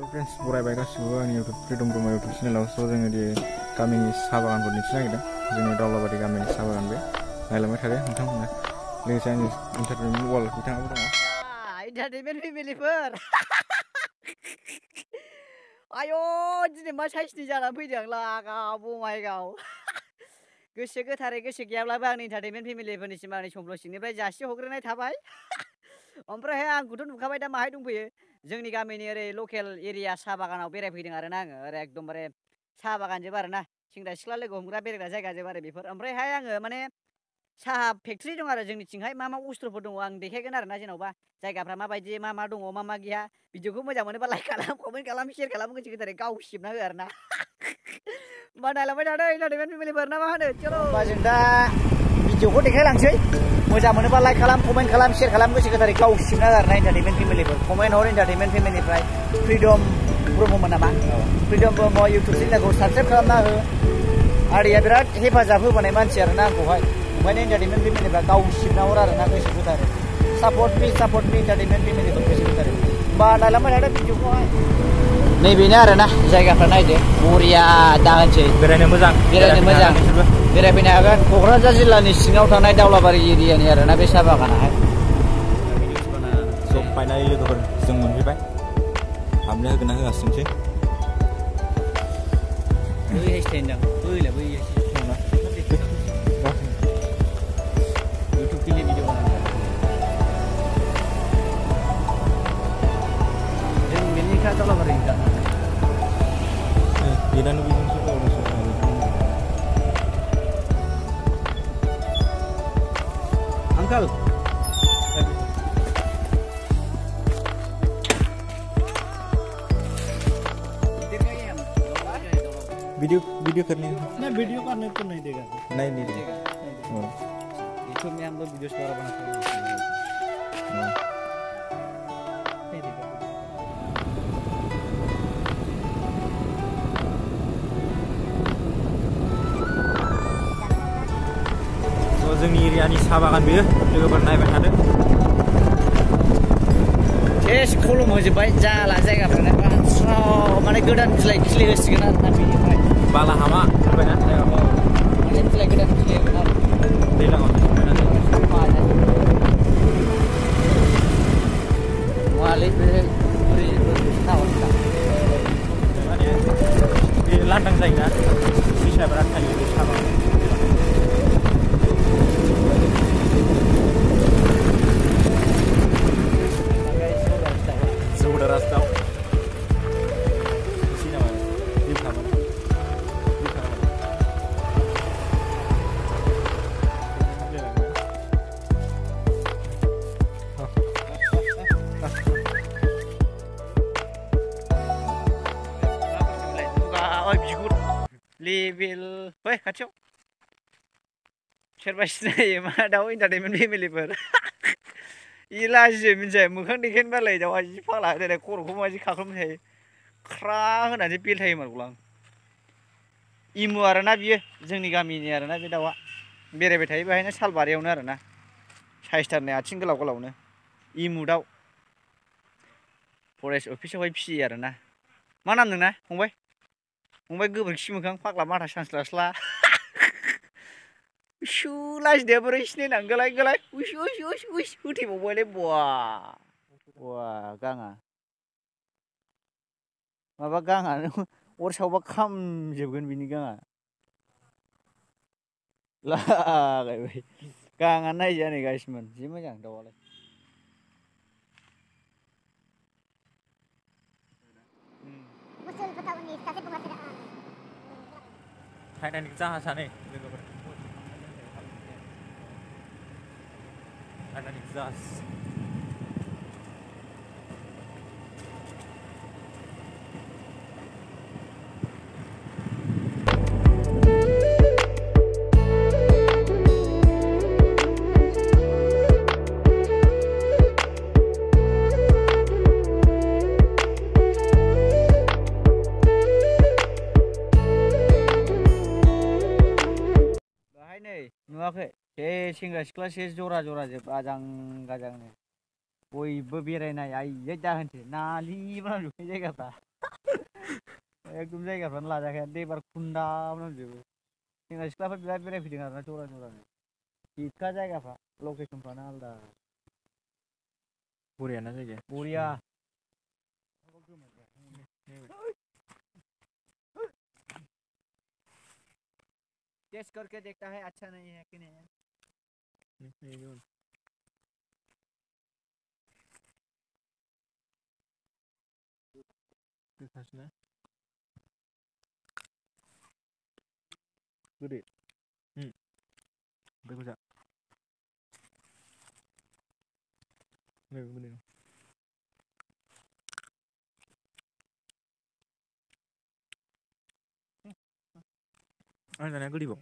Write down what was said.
Friends बरायबाय गासिबो आंनि इउटुब फ्रिदम ब्रह्म इउटुब चेनेलाव स' जोङो दि गामिनि साहा बागानखौ दिन्थिनो नागिरदों जोंनि दावलाबारि गामिनि साहा बागान बे नायलांबाय थादो नोंथांमोना लोगोसे आंनि इन्टारटेनमेन्ट वाल बिथाङाबो दङ इन्टारटेनमेन्ट फेमिलिफोर आय' दिनै मा साइसनि जानानै फैदों आं लागाव बङाइगाव गोसो गोथारै गोसो गैयाब्लाबो आंनि इन्टारटेनमेन्ट फेमिलिफोरनिसिम आंनि समफ्ल सिंनिफ्राय जासि हरग्रोनाय थाबाय ओमफ्रायहाय आंखौथ' नुखाबाय दा माहाय दंफैयो जोंनि गामिनि ओरै लकेल एरिया साहा बागानाव बेरायफैदों आरोना आङो ओरै एकदमबारे साहा बागानजोब आरोना सेंग्रा सिख्ला लोगो हमग्रा बेरायग्रा जायगाजोब आरो बेफोर ओमफ्रायहाय आङो माने साहा फेक्ट्रि दं आरो जोंनिथिंहाय मा मा बुस्थुफोर दङ आं देखायगोन आरोना जेन'बा जायगाफ्रा माबायदि मा मा दङ मा मा गैया भिडिअखौ मोजां मोनोबा लाइक खालाम कमेन्ट खालाम शेयार खालाम गोसो गोथारै गावसिबना हो आरोना होमबा नायलांबाय थादो इन्टारटेनमेन्ट फेमिलिफोर ना मा होनो चलो होमबा जों दा भिडिअखौ देखायलांसै मोजां मोनोबा लाइक खालाम, कमेन्ट खालाम, शेयार खालाम, गोसो गोथारै गावसिबना हो आरोना इन्टारटेनमेन्ट फेमिलिफोर। कमेन्ट हर इन्टारटेनमेन्ट फेमिलिनिफ्राय फ्रिदम ब्रह्ममोन नामा? फ्रिदम ब्रह्म इउटुब चेनेलखौ साबसक्राइब खालामना हो। आदैया बिराद हेफाजाब होबोनाय मानसि आरोना आंखौहाय। ओंखायनो इन्टारटेनमेन्ट फेमिलिफ्रा गावसिबना हर आरोना गोसो गोथारै। Support me support me entertainment फेमिलिफोर, गोसो गोथारै। होमबा नायलांबाय थादो भिडिअखौहाय। नैबेनो आरोना जायगाफ्रा नायदो बरिया दाहोनसै बेरायनो मोजां बेरायनो मोजां बेरायफैनो हागोन क'क्राझार जिल्लानि सिङाव थानाय दावलाबारि एरियानि आरोना बे साहा बागानाहाय स' फाइनालि लोगोफोर जों मोनफैबाय हाबनो होगोन ना होगासिनोसै बैहाय स्टेन्ड दं बैलाय बैहाय अंकल वीडियो वीडियो करने नहीं वीडियो करने तो नहीं देगा। नहीं नहीं देगा। हाँ, हम लोग वीडियो बनाते हैं हाँ। जोंनि एरियानि साहा बागान बेयो लोगोफोर नायबाय थादो सेस खलम होजोब्बाय जाला जायगाफ्रानो रानस्राव माने गोदान बिलाइ खिलिहोसिगोन आरोना बेनिफ्राय बालाहामा फैबायना जायगाखौ माने बिलाइ गोदान खिलिहोगोन आरो दैज्लाङाव फैनानै Wali beri beri tahu tak? माने बे लांदां जायोना फैसा बिराद थायो बे साहा लेभेल बै खाथियाव सोरबा सिनायो मा दाउ इन्टारटेनमेन्ट फेमिलिफोर इ लाजियो मिथिबाय मोखां देखायनो बालाय दाउआ जि फाग्ला देनाय खर'खौ माबायदि खाख्लुमबाय थायो ख्रा होनानै बेलथायो मारगौलां इमु आरोना बियो जोंनि गामिनि आरोना बे दाउआ बेरायबाय थायो बेहायनो सालबारियावनो आरोना साइसथारनाय आथिं गोलाव गोलावनो इमु दाउ फरेस्ट अफिसावहाय फिसियो आरोना मा नाम नोंना फंबाय फंबाय गोबोरखि मोखां फाग्ला माथा सानस्लास्ला उसु लाजिनाया बोरै सिनायनां गोलाय गोलाय उस उस उस उस होथेबावबायलै बवा बवा गाङा माबा गाङानो अर सावबा खामजोबगोन बिनि गाङा लागायबाय गाङा नायजा नै गासिमोन जि मोजां दाउआलाय Titanic जाहाजा नै लोगोफोर Titanic जाहाज नुवाखै? से सेंग्रा सिख्ला से जरा जरा जोब आजां गाजांनो। बयबो बेरायनाय। आयै दाहोनसो। नालिबा नुनाय जायगाफ्रा। एकदम जायगाफ्रानो लाजाखाया। दैबार खुन्दाम नांजोबो सेंग्रा सिख्लाफोर बिराद बेरायफैदों आरोना जरा जरानो हिटखा जायगाफ्रा। लकेसनफ्रानो आलदा। बरियाना जायगाया। बरिया। टेस्ट करके देखता है अच्छा नहीं है कि नहीं है। उम बेखौ जा। নহয় জনাই কৰি দিব।